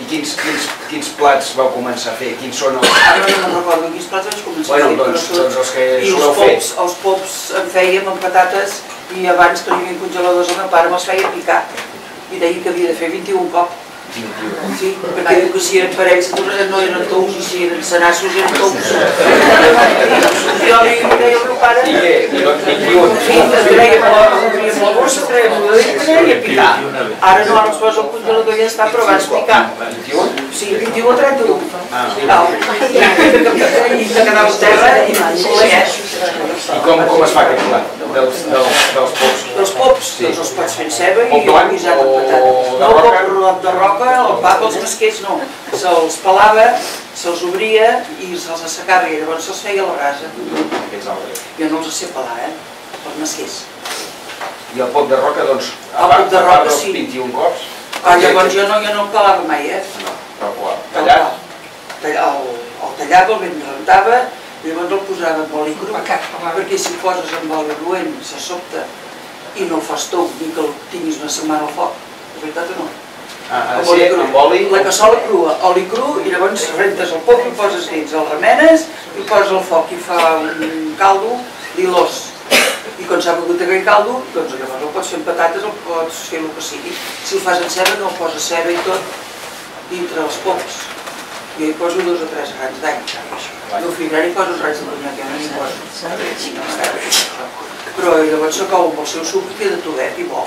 I quins, quins, quins plats vau començar a fer? Quins són els... Ara no me'n recordo quins plats vaig començar Bueno, a fer, però doncs, doncs els que I els soleu fer. pops, els pops en fèiem amb patates i abans que no hi havia congeladors el meu pare me'ls feia picar i deia que havia de fer 21 cops. 21. Sí, perquè diu que si eren parells no eren tous i si eren senassos eren tous. Jo li deia al meu pare I què? I no, 21. Sí, que traiem la, traiem la bossa, traiem la dintre i a picar. Ara no, els al congelador i ja està, però picar. 21? Sí, 21 o 31. Ah, sí. I te quedava terra i colleix. I com, com es fa aquest plat? Dels, dels, dels pops? Els pops, Sí. doncs els pots fer en ceba i guisat amb patata. No, roca? pop de roca, el pa pels mesquets no. Se'ls pelava, se'ls obria i se'ls assecava i llavors se'ls feia a la brasa. Jo no els sé pelar, eh? Els mesquets. I el pop de roca, doncs, a El part, de roca, dels sí. 21 cops? Ah, llavors jo no, jo no el pelava mai, eh? No, però qual? Tal Tallat? qual. Talla- El, el tallava, el ben rentava, i llavors el posava amb oli cru, perquè si el poses amb oli roent se sobta i no el fas tou ni que el tinguis una setmana al foc, de veritat o no? Ah, ha de Amb oli ser cru. amb oli? La cassola crua, oli cru, i llavors rentes el pop i poses dins, el remenes i poses al foc i fa un caldo d'ilós. Quan s'ha begut aquell caldo, doncs llavors el pots fer amb patates, el pots fer el que sigui. Si el fas en ceba, no el poses ceba i tot dintre els pops. Jo hi poso dos o tres grans d'any. Al final hi poso raig de conyac, no n'hi poso. No. Però llavors se cou amb el seu suc i queda tovet i bo.